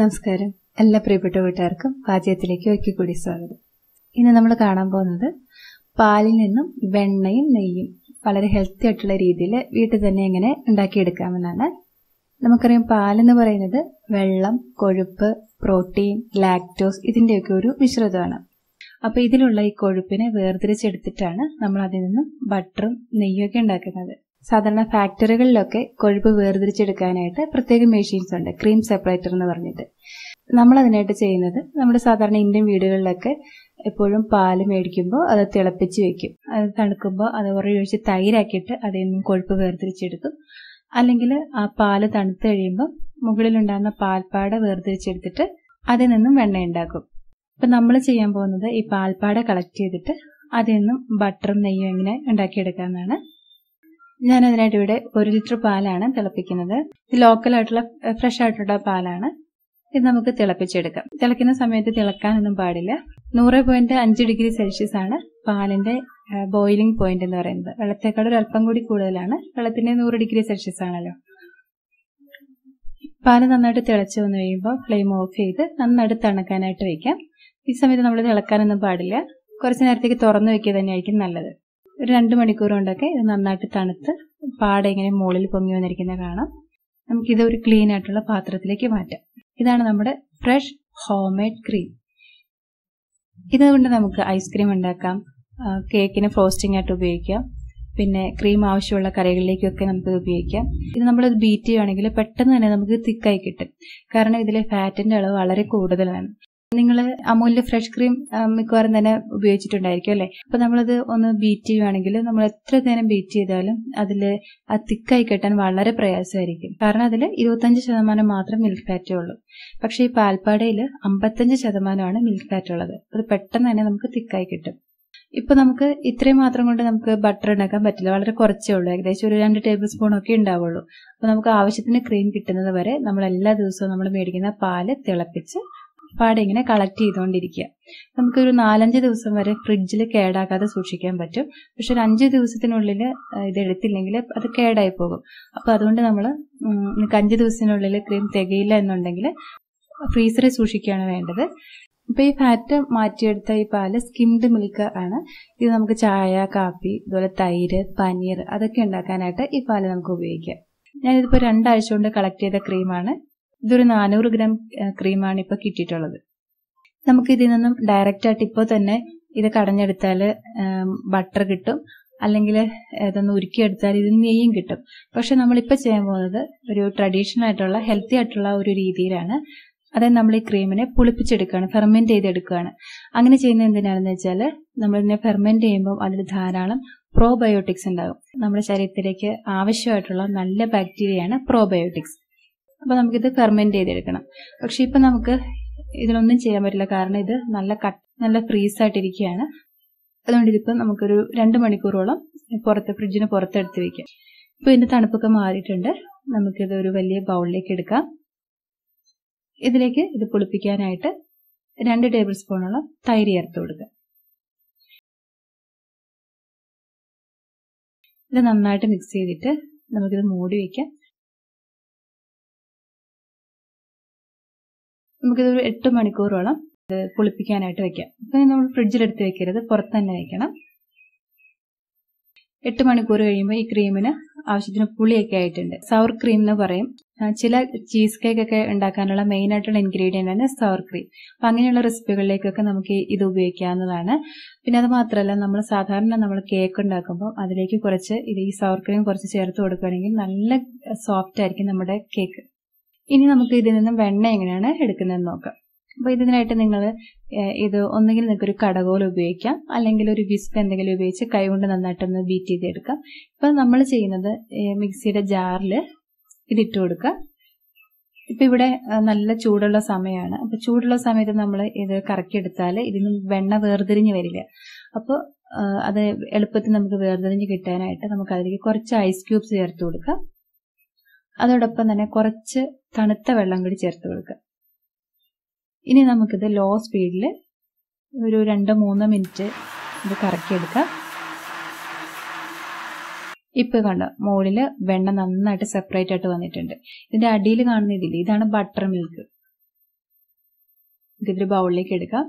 നമസ്കാരം. എല്ലാ പ്രിയപ്പെട്ട വീട്ടുകാർക്കും പാചകത്തിലേക്ക് ഒരിക്കൽ കൂടി സ്വാഗതം. ഇന്ന് നമ്മൾ കാണാൻ പോകുന്നത് പാലിൽ നിന്നും വെണ്ണയും നെയ്യും വളരെ ഹെൽത്തി ആയിട്ടുള്ള രീതിയിൽ വീട്ടിൽ തന്നെ എങ്ങനെ ഉണ്ടാക്കിയെടുക്കാമെന്നാണ്. നമുക്കറിയാം പാലെന്ന് പറയുന്നത് വെള്ളം കൊഴുപ്പ് പ്രോട്ടീൻ ലാക്ടോസ് ഇതിന്റെയൊക്കെ ഒരു മിശ്രിതമാണ്. അപ്പോൾ ഇതിലുള്ള ഈ കൊഴുപ്പിനെ വേർതിരിച്ചെടുത്തിട്ടാണ് നമ്മൾ അതിൽ നിന്നും ബട്ടറും നെയ്യൊക്കെ ഉണ്ടാക്കുന്നത്. സാധാരണ ഫാക്ടറികളിലൊക്കെ കൊഴുപ്പ് വേർതിരിച്ചെടുക്കാനായിട്ട് പ്രത്യേക മെഷീൻസ് ഉണ്ട്. ക്രീം സെപ്പറേറ്റർ എന്ന് പറഞ്ഞിട്ട്. നമ്മൾ അതിനായിട്ട് ചെയ്യുന്നത് നമ്മുടെ സാധാരണ ഇന്ത്യൻ വീടുകളിലൊക്കെ എപ്പോഴും പാൽ മേടിക്കുമ്പോൾ അത് തിളപ്പിച്ച് വെക്കും. അത് തണുക്കുമ്പോൾ അത് ഒഴിച്ച് തൈരാക്കിയിട്ട് അതിൽ നിന്നും കൊഴുപ്പ് വേർതിരിച്ചെടുക്കും. അല്ലെങ്കിൽ ആ പാൽ തണുത്ത് കഴിയുമ്പോൾ മുകളിലുണ്ടാകുന്ന പാൽപ്പാട വേർതിരിച്ചെടുത്തിട്ട് അതിൽ നിന്നും വെണ്ണ ഉണ്ടാക്കും. ഇപ്പം നമ്മൾ ചെയ്യാൻ പോകുന്നത് ഈ പാൽപ്പാട കളക്ട് ചെയ്തിട്ട് അതിൽ നിന്നും ബട്ടറും നെയ്യും എങ്ങനെ ഉണ്ടാക്കിയെടുക്കാമെന്നാണ് ഞാൻ അതിനായിട്ട് ഇവിടെ ഒരു ലിറ്റർ പാലാണ് തിളപ്പിക്കുന്നത്. ഇത് ലോക്കൽ ആയിട്ടുള്ള ഫ്രഷ് ആയിട്ടുള്ള പാലാണ്. ഇത് നമുക്ക് തിളപ്പിച്ചെടുക്കാം. തിളക്കുന്ന സമയത്ത് തിളക്കാനൊന്നും പാടില്ല. നൂറ് പോയിന്റ് അഞ്ച് ഡിഗ്രി സെൽഷ്യസ് ആണ് പാലിന്റെ ബോയിലിംഗ് പോയിന്റ് എന്ന് പറയുന്നത്. വെള്ളത്തേക്കാൾ ഒരു അല്പം കൂടി കൂടുതലാണ്. വെള്ളത്തിന്റെ നൂറ് ഡിഗ്രി സെൽഷ്യസ് ആണല്ലോ. പാൽ നന്നായിട്ട് തിളച്ച് വന്നു കഴിയുമ്പോൾ ഫ്ലെയിം ഓഫ് ചെയ്ത് നന്നായിട്ട് തണുക്കാനായിട്ട് വെക്കാം. ഈ സമയത്ത് നമ്മൾ തിളക്കാനൊന്നും പാടില്ല. കുറച്ച് നേരത്തേക്ക് തുറന്നു വെക്കുക തന്നെയായിരിക്കും നല്ലത്. ഒരു രണ്ട് മണിക്കൂർ കൊണ്ടൊക്കെ ഇത് നന്നായിട്ട് തണുത്ത് പാടെ ഇങ്ങനെ മുകളിൽ പൊങ്ങി വന്നിരിക്കുന്നത് കാണാം. നമുക്കിത് ഒരു ക്ലീൻ ആയിട്ടുള്ള പാത്രത്തിലേക്ക് മാറ്റാം. ഇതാണ് നമ്മുടെ ഫ്രഷ് ഹോം മെയ്ഡ് ക്രീം ഇതുകൊണ്ട് നമുക്ക് ഐസ്ക്രീം ഉണ്ടാക്കാം. കേക്കിന് ഫ്രോസ്റ്റിംഗ് ആയിട്ട് ഉപയോഗിക്കാം. പിന്നെ ക്രീം ആവശ്യമുള്ള കറികളിലേക്കൊക്കെ നമുക്ക് ഉപയോഗിക്കാം. ഇത് നമ്മൾ ബീറ്റ് ചെയ്യുകയാണെങ്കിൽ പെട്ടെന്ന് തന്നെ നമുക്ക് തിക്കായി കിട്ടും. കാരണം ഇതിലെ ഫാറ്റിന്റെ അളവ് വളരെ കൂടുതലാണ്. നിങ്ങൾ അമൂല്യ ഫ്രഷ് ക്രീം മിക്കവാറും തന്നെ ഉപയോഗിച്ചിട്ടുണ്ടായിരിക്കും അല്ലെ? അപ്പൊ നമ്മളത് ഒന്ന് ബീറ്റ് ചെയ്യുവാണെങ്കിൽ നമ്മൾ എത്ര നേരം ബീറ്റ് ചെയ്താലും അതിൽ ആ തിക്കായി കെട്ടാൻ വളരെ പ്രയാസമായിരിക്കും. കാരണം അതിൽ ഇരുപത്തഞ്ച് ശതമാനം മാത്രം മിൽക്ക് ഫാറ്റേ ഉള്ളൂ. പക്ഷേ ഈ പാൽപ്പാടയിൽ അമ്പത്തഞ്ച് ശതമാനമാണ് മിൽക്ക് ഫാറ്റ് ഉള്ളത്. അത് പെട്ടെന്ന് തന്നെ നമുക്ക് തിക്കായി കിട്ടും. ഇപ്പൊ നമുക്ക് ഇത്രയും മാത്രം കൊണ്ട് നമുക്ക് ബട്ടർ ഉണ്ടാക്കാൻ പറ്റില്ല. വളരെ കുറച്ചേ ഉള്ളൂ. ഏകദേശം ഒരു രണ്ട് ടേബിൾ സ്പൂൺ ഒക്കെ ഉണ്ടാവുള്ളൂ. അപ്പൊ നമുക്ക് ആവശ്യത്തിന് ക്രീം കിട്ടുന്നത് വരെ നമ്മൾ എല്ലാ ദിവസവും നമ്മൾ മേടിക്കുന്ന പാൽ തിളപ്പിച്ച് പാടെ ഇങ്ങനെ കളക്ട് ചെയ്തുകൊണ്ടിരിക്കുക നമുക്കൊരു നാലഞ്ച് ദിവസം വരെ ഫ്രിഡ്ജിൽ കേടാക്കാതെ സൂക്ഷിക്കാൻ പറ്റും. പക്ഷെ ഒരു അഞ്ച് ദിവസത്തിനുള്ളിൽ ഇത് എടുത്തില്ലെങ്കിൽ അത് കേടായി പോകും. അപ്പോൾ അതുകൊണ്ട് നമ്മൾ അഞ്ച് ദിവസത്തിനുള്ളിൽ ക്രീം തികയില്ല എന്നുണ്ടെങ്കിൽ ഫ്രീസറിൽ സൂക്ഷിക്കുകയാണ് വേണ്ടത്. ഇപ്പൊ ഈ ഫാറ്റ് മാറ്റിയെടുത്ത ഈ പാൽ സ്കിംഡ് മിൽക്ക് ആണ്. ഇത് നമുക്ക് ചായ കാപ്പി അതുപോലെ തൈര് പനീർ അതൊക്കെ ഉണ്ടാക്കാനായിട്ട് ഈ പാൽ നമുക്ക് ഉപയോഗിക്കാം. ഞാനിതിപ്പോൾ രണ്ടാഴ്ച കൊണ്ട് കളക്ട് ചെയ്ത ക്രീമാണ് ഇതൊരു നാനൂറ് ഗ്രാം ക്രീമാണ് ഇപ്പോൾ കിട്ടിയിട്ടുള്ളത്. നമുക്ക് ഇതിൽ നിന്നും ഡയറക്റ്റ് ആയിട്ട് ഇപ്പോൾ തന്നെ ഇത് കടഞ്ഞെടുത്താൽ ബട്ടർ കിട്ടും. അല്ലെങ്കിൽ ഇതൊന്ന് ഉരുക്കിയെടുത്താൽ ഇത് നെയ്യും കിട്ടും. പക്ഷെ നമ്മളിപ്പോൾ ചെയ്യാൻ പോകുന്നത് ഒരു ട്രഡീഷണൽ ആയിട്ടുള്ള ഹെൽത്തി ആയിട്ടുള്ള ഒരു രീതിയിലാണ്. അതായത് നമ്മൾ ഈ ക്രീമിനെ പുളിപ്പിച്ചെടുക്കുകയാണ് ഫെർമെന്റ് ചെയ്തെടുക്കുകയാണ്. അങ്ങനെ ചെയ്യുന്നത് എന്തിനാണെന്ന് വെച്ചാൽ നമ്മളിതിനെ ഫെർമെന്റ് ചെയ്യുമ്പോൾ അതിൽ ധാരാളം പ്രോബയോട്ടിക്സ് ഉണ്ടാകും. നമ്മുടെ ശരീരത്തിലേക്ക് ആവശ്യമായിട്ടുള്ള നല്ല ബാക്ടീരിയയാണ് പ്രോബയോട്ടിക്സ് അപ്പോൾ നമുക്കിത് ഫെർമെന്റ് ചെയ്തെടുക്കണം. പക്ഷെ ഇപ്പം നമുക്ക് ഇതിനൊന്നും ചെയ്യാൻ പറ്റില്ല. കാരണം ഇത് നല്ല കട്ട് നല്ല ഫ്രീസ് ആയിട്ടിരിക്കുകയാണ്. അതുകൊണ്ട് ഇതിപ്പോൾ നമുക്കൊരു രണ്ട് മണിക്കൂറോളം പുറത്ത് ഫ്രിഡ്ജിന് പുറത്തെടുത്ത് വെക്കാം. ഇപ്പോൾ ഇതിന്റെ തണുപ്പൊക്കെ മാറിയിട്ടുണ്ട്. നമുക്കിത് ഒരു വലിയ ബൗളിലേക്ക് എടുക്കാം. ഇതിലേക്ക് ഇത് പുളിപ്പിക്കാനായിട്ട് രണ്ട് ടേബിൾ സ്പൂണോളം തൈര് ചേർത്ത് കൊടുക്കുക. ഇത് നന്നായിട്ട് മിക്സ് ചെയ്തിട്ട് നമുക്കിത് മൂടി വയ്ക്കാം നമുക്കിത് ഒരു എട്ട് മണിക്കൂറോളം ഇത് പുളിപ്പിക്കാനായിട്ട് വെക്കാം. അപ്പം നമ്മൾ ഫ്രിഡ്ജിലെടുത്ത് വെക്കരുത്. പുറത്ത് തന്നെ വെക്കണം. എട്ട് മണിക്കൂർ കഴിയുമ്പോൾ ഈ ക്രീമിന് ആവശ്യത്തിന് പുളിയൊക്കെ ആയിട്ടുണ്ട്. സവർ ക്രീം എന്ന് പറയും. ചില ചീസ് കേക്ക് ഒക്കെ ഉണ്ടാക്കാനുള്ള മെയിൻ ആയിട്ടുള്ള ഇൻഗ്രീഡിയന്റ് ആണ് സവർ ക്രീം അപ്പം അങ്ങനെയുള്ള റെസിപ്പികളിലേക്കൊക്കെ നമുക്ക് ഇത് ഉപയോഗിക്കാവുന്നതാണ്. പിന്നെ അത് മാത്രമല്ല നമ്മൾ സാധാരണ നമ്മൾ കേക്ക് ഉണ്ടാക്കുമ്പോൾ അതിലേക്ക് കുറച്ച് ഇത് ഈ സവർ ക്രീം കുറച്ച് ചേർത്ത് കൊടുക്കുകയാണെങ്കിൽ നല്ല സോഫ്റ്റ് ആയിരിക്കും നമ്മുടെ കേക്ക് ഇനി നമുക്ക് ഇതിൽ നിന്നും വെണ്ണ എങ്ങനെയാണ് എടുക്കുന്നതെന്ന് നോക്കാം. അപ്പോൾ ഇതിനായിട്ട് നിങ്ങൾ ഇത് ഒന്നുകിൽ നിങ്ങൾക്ക് ഒരു കടകോൽ ഉപയോഗിക്കാം. അല്ലെങ്കിൽ ഒരു വിസ്ക് എന്തെങ്കിലും ഉപയോഗിച്ച് കൈകൊണ്ട് നന്നായിട്ടൊന്ന് ബീറ്റ് ചെയ്തെടുക്കാം. ഇപ്പം നമ്മൾ ചെയ്യുന്നത് മിക്സിയുടെ ജാറിൽ ഇതിട്ട് കൊടുക്കുക. ഇപ്പം ഇവിടെ നല്ല ചൂടുള്ള സമയമാണ് അപ്പോൾ ചൂടുള്ള സമയത്ത് നമ്മൾ ഇത് കറക്കിയെടുത്താൽ ഇതിന് വെണ്ണ വേർതിരിഞ്ഞ് വരില്ല. അപ്പോൾ അത് എളുപ്പത്തിൽ നമുക്ക് വേർതിരിഞ്ഞ് കിട്ടാനായിട്ട് നമുക്ക് അതിലേക്ക് കുറച്ച് ഐസ് ക്യൂബ്സ് ചേർത്ത് കൊടുക്കാം. അതോടൊപ്പം തന്നെ കുറച്ച് തണുത്ത വെള്ളം കൂടി ചേർത്ത് കൊടുക്കുക. ഇനി നമുക്കിത് ലോ സ്പീഡിൽ ഒരു രണ്ട് മൂന്ന് മിനിറ്റ് ഇത് കറക്കിയെടുക്കാം ഇപ്പൊ കണ്ട മുകളിൽ വെണ്ണ നന്നായിട്ട് സെപ്പറേറ്റ് ആയിട്ട് വന്നിട്ടുണ്ട്. ഇതിന്റെ അടിയിൽ കാണുന്ന ഇതില്ല ഇതാണ് ബട്ടർ മിൽക്ക് ഇതൊരു ബൗളിലേക്ക് എടുക്കാം.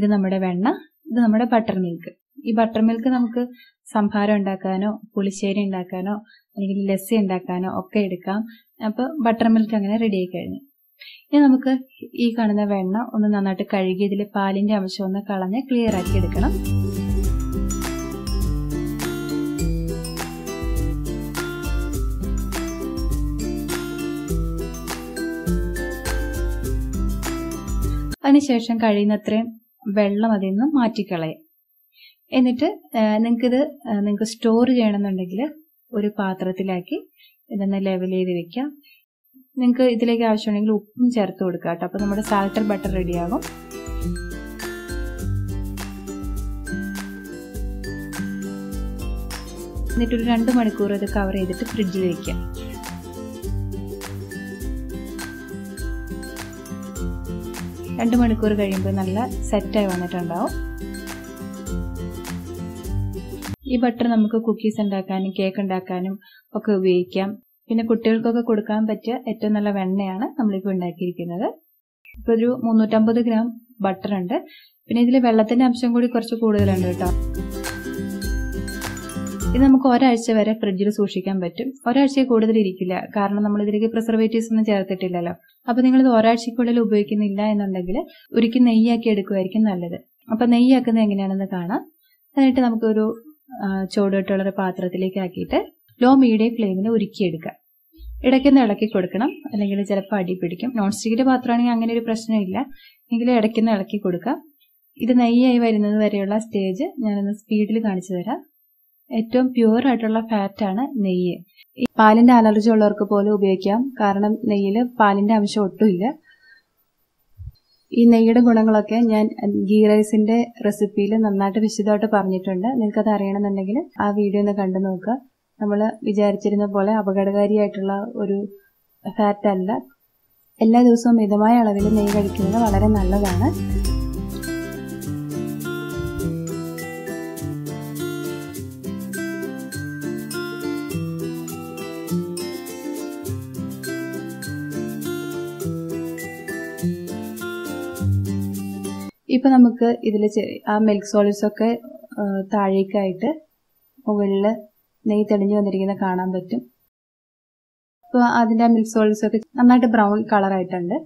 ഇത് നമ്മുടെ വെണ്ണ ഇത് നമ്മുടെ ബട്ടർ മിൽക്ക് ഈ ബട്ടർ മിൽക്ക് നമുക്ക് സംഭാരം ഉണ്ടാക്കാനോ പുളിശ്ശേരി ഉണ്ടാക്കാനോ അല്ലെങ്കിൽ ലസ്സി ഉണ്ടാക്കാനോ ഒക്കെ എടുക്കാം. അപ്പോൾ ബട്ടർ മിൽക്ക് അങ്ങനെ റെഡി ആയി കഴിഞ്ഞു. ഇനി നമുക്ക് ഈ കാണുന്ന വെണ്ണ ഒന്ന് നന്നായിട്ട് കഴുകി ഇതിൽ പാലിന്റെ അംശം ഒന്ന് കളഞ്ഞ് ക്ലിയർ ആക്കി എടുക്കണം. അതിനുശേഷം കഴിയുന്നത്രയും വെള്ളം അതിൽ നിന്ന് മാറ്റിക്കളയും. എന്നിട്ട് നിങ്ങൾക്കിത് നിങ്ങൾക്ക് സ്റ്റോർ ചെയ്യണമെന്നുണ്ടെങ്കിൽ ഒരു പാത്രത്തിലാക്കി ഇതൊന്ന് ലെവൽ ചെയ്ത് വെക്കാം. നിങ്ങൾക്ക് ഇതിലേക്ക് ആവശ്യമുണ്ടെങ്കിൽ ഉപ്പും ചേർത്ത് കൊടുക്കുക കേട്ടോ. അപ്പോൾ നമ്മുടെ സാൾട്ടർ ബട്ടർ റെഡിയാകും എന്നിട്ടൊരു രണ്ട് മണിക്കൂർ ഇത് കവർ ചെയ്തിട്ട് ഫ്രിഡ്ജിൽ വെക്കാം. രണ്ട് മണിക്കൂർ കഴിയുമ്പോൾ നല്ല സെറ്റായി വന്നിട്ടുണ്ടാവും. ഈ ബട്ടർ നമുക്ക് കുക്കീസ് ഉണ്ടാക്കാനും കേക്ക് ഉണ്ടാക്കാനും ഒക്കെ ഉപയോഗിക്കാം. പിന്നെ കുട്ടികൾക്കൊക്കെ കൊടുക്കാൻ പറ്റിയ ഏറ്റവും നല്ല വെണ്ണയാണ് നമ്മളിപ്പോൾ ഉണ്ടാക്കിയിരിക്കുന്നത്. ഇപ്പോൾ ഒരു മുന്നൂറ്റമ്പത് ഗ്രാം ബട്ടർ ഉണ്ട്. പിന്നെ ഇതിൽ വെള്ളത്തിന്റെ അംശം കൂടി കുറച്ച് കൂടുതലുണ്ട് കേട്ടോ. ഇത് നമുക്ക് ഒരാഴ്ച വരെ ഫ്രിഡ്ജിൽ സൂക്ഷിക്കാൻ പറ്റും. ഒരാഴ്ച കൂടുതൽ ഇരിക്കില്ല. കാരണം നമ്മൾ ഇതിലേക്ക് പ്രിസർവേറ്റീവ്സ് ഒന്നും ചേർത്തിട്ടില്ലല്ലോ. അപ്പൊ നിങ്ങൾ ഇത് ഒരാഴ്ചക്കുള്ളിൽ ഉപയോഗിക്കുന്നില്ല എന്നുണ്ടെങ്കിൽ ഒരിക്കൽ നെയ്യാക്കി എടുക്കുമായിരിക്കും നല്ലത്. അപ്പൊ നെയ്യാക്കുന്നത് എങ്ങനെയാണെന്ന് കാണാം. എന്നിട്ട് നമുക്കൊരു ചൂടിട്ടുള്ള ഒരു പാത്രത്തിലേക്ക് ആക്കിയിട്ട് ലോ മീഡിയം ഫ്ലെയിമിൽ ഉരുക്കിയെടുക്കുക ഇടയ്ക്കൊന്ന് ഇളക്കി കൊടുക്കണം. അല്ലെങ്കിൽ ചിലപ്പോൾ അടി പിടിക്കും. നോൺ സ്റ്റിക്കിന്റെ പാത്രമാണെങ്കിൽ അങ്ങനെ ഒരു പ്രശ്നമില്ല. എങ്കിലും ഇടയ്ക്കൊന്ന് ഇളക്കി കൊടുക്കാം. ഇത് നെയ്യായി വരുന്നത് വരെയുള്ള സ്റ്റേജ് ഞാനൊന്ന് സ്പീഡിൽ കാണിച്ചു തരാം. ഏറ്റവും പ്യുവർ ആയിട്ടുള്ള ഫാറ്റ് ആണ് നെയ്യ്. ഈ പാലിന്റെ അലർജി ഉള്ളവർക്ക് പോലും ഉപയോഗിക്കാം. കാരണം നെയ്യിൽ പാലിന്റെ അംശം ഒട്ടുമില്ല. ഈ നെയ്യുടെ ഗുണങ്ങളൊക്കെ ഞാൻ ഗീ റൈസിന്റെ റെസിപ്പിയിൽ നന്നായിട്ട് വിശദമായിട്ട് പറഞ്ഞിട്ടുണ്ട്. നിങ്ങൾക്കത് അറിയണമെന്നുണ്ടെങ്കിൽ ആ വീഡിയോ ഒന്ന് കണ്ടു നോക്കുക. നമ്മൾ വിചാരിച്ചിരുന്ന പോലെ അപകടകാരിയായിട്ടുള്ള ഒരു ഫാറ്റ് അല്ല. എല്ലാ ദിവസവും മിതമായ അളവിൽ നെയ്യ് കഴിക്കുന്നത് വളരെ നല്ലതാണ്. ഇപ്പൊ നമുക്ക് ഇതിൽ ആ മിൽക്ക് സോളിഡ്സ് ഒക്കെ താഴേക്കായിട്ട് മുകളിൽ നെയ്യ് തെളിഞ്ഞു വന്നിരിക്കുന്ന കാണാൻ പറ്റും. ഇപ്പോൾ അതിന്റെ ആ മിൽക്ക് സോളിഡ്സ് ഒക്കെ നന്നായിട്ട് ബ്രൗൺ കളറായിട്ടുണ്ട്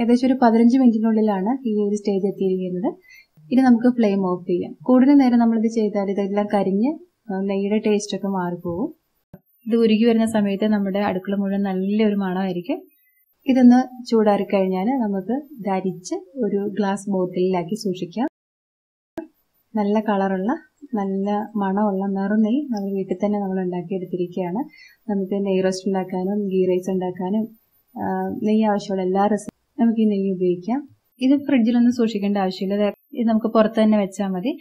ഏകദേശം ഒരു പതിനഞ്ച് മിനിറ്റിനുള്ളിലാണ് ഈ ഒരു സ്റ്റേജ് എത്തിയിരിക്കുന്നത്. ഇനി നമുക്ക് ഫ്ലെയിം ഓഫ് ചെയ്യാം. കൂടുതൽ നേരം നമ്മളിത് ചെയ്താൽ ഇതെല്ലാം കരിഞ്ഞ് നെയ്യുടെ ടേസ്റ്റ് ഒക്കെ മാറിപ്പോകും ഇത് ഉരുകി വരുന്ന സമയത്ത് നമ്മുടെ അടുക്കള മുഴുവൻ നല്ലൊരു മണമായിരിക്കും. ഇതൊന്ന് ചൂടാറി കഴിഞ്ഞാൽ നമുക്ക് ധരിച്ച് ഒരു ഗ്ലാസ് ബോട്ടിലാക്കി സൂക്ഷിക്കാം. നല്ല കളറുള്ള നല്ല മണമുള്ള നെറുനെയ് നമ്മൾ വീട്ടിൽ തന്നെ നമ്മൾ ഉണ്ടാക്കിയെടുത്തിരിക്കുകയാണ്. നമുക്ക് നെയ് റോസ്റ്റ് ഉണ്ടാക്കാനും ഗീ റൈസ് ഉണ്ടാക്കാനും നെയ്യ് ആവശ്യമുള്ള എല്ലാ റെസിപ്പി നമുക്ക് ഈ നെയ്യ് ഉപയോഗിക്കാം. ഇത് ഫ്രിഡ്ജിലൊന്നും സൂക്ഷിക്കേണ്ട ആവശ്യമില്ല. ഇത് നമുക്ക് പുറത്ത് തന്നെ വെച്ചാൽ മതി.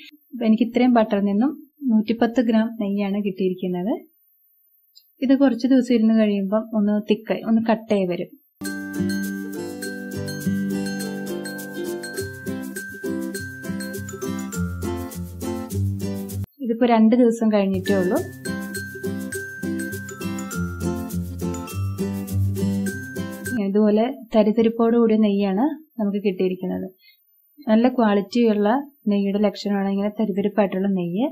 എനിക്ക് ഇത്രയും ബട്ടറിൽ നിന്നും നൂറ്റിപ്പത്ത് ഗ്രാം നെയ്യാണ് കിട്ടിയിരിക്കുന്നത്. ഇത് കുറച്ച് ദിവസം ഇരുന്ന് കഴിയുമ്പം ഒന്ന് തിക്കായി ഒന്ന് കട്ടായി വരും. ഇതിപ്പോ രണ്ട് ദിവസം കഴിഞ്ഞിട്ടേ ഉള്ളൂ. ഇതുപോലെ തരിതരിപ്പോട് കൂടിയ നെയ്യാണ് നമുക്ക് കിട്ടിയിരിക്കുന്നത്. നല്ല ക്വാളിറ്റിയുള്ള നെയ്യുടെ ലക്ഷണമാണ് ഇങ്ങനെ തരിതരിപ്പായിട്ടുള്ള നെയ്യ്.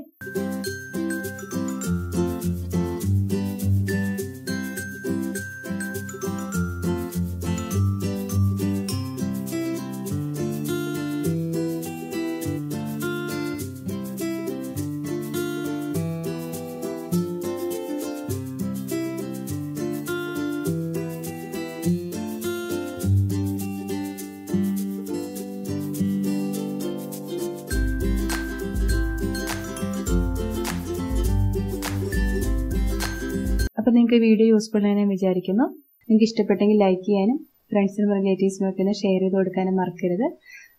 അപ്പോൾ നിങ്ങൾക്ക് വീഡിയോ യൂസ്ഫുൾ ആണെന്ന് വിചാരിക്കുന്നു. നിങ്ങൾക്ക് ഇഷ്ടപ്പെട്ടെങ്കിൽ ലൈക്ക് ചെയ്യാനും ഫ്രണ്ട്സിനും റിലേറ്റീവ്സിനും ഒക്കെ ഷെയർ ചെയ്ത് കൊടുക്കാനും മറക്കരുത്.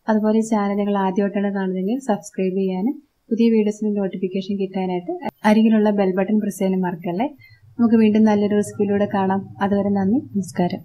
അതുപോലെ ചാനൽ നിങ്ങൾ ആദ്യമായിട്ടാണ് കാണുന്നതെങ്കിൽ സബ്സ്ക്രൈബ് ചെയ്യാനും പുതിയ വീഡിയോസിന് നോട്ടിഫിക്കേഷൻ കിട്ടാനായിട്ട് അരികിലുള്ള ബെൽ ബട്ടൺ പ്രസ് ചെയ്യാനും മറക്കല്ലേ. നമുക്ക് വീണ്ടും നല്ലൊരു റെസിപ്പിയിലൂടെ കാണാം. അതുവരെ നന്ദി നമസ്കാരം.